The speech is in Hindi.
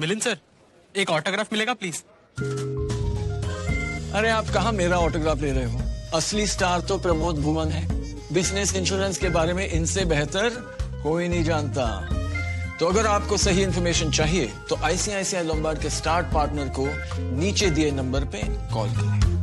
मिलिंद सर, एक ऑटोग्राफ मिलेगा प्लीज़ अरे, आप कहा मेरा ऑटोग्राफ ले रहे हो? असली स्टार तो प्रमोद भुवन है। बिज़नेस इंश्योरेंस के बारे में इनसे बेहतर कोई नहीं जानता। तो अगर आपको सही इंफॉर्मेशन चाहिए तो आईसीआईसीआई लोम्बार्ड के स्टार्ट पार्टनर को नीचे दिए नंबर पे कॉल करें।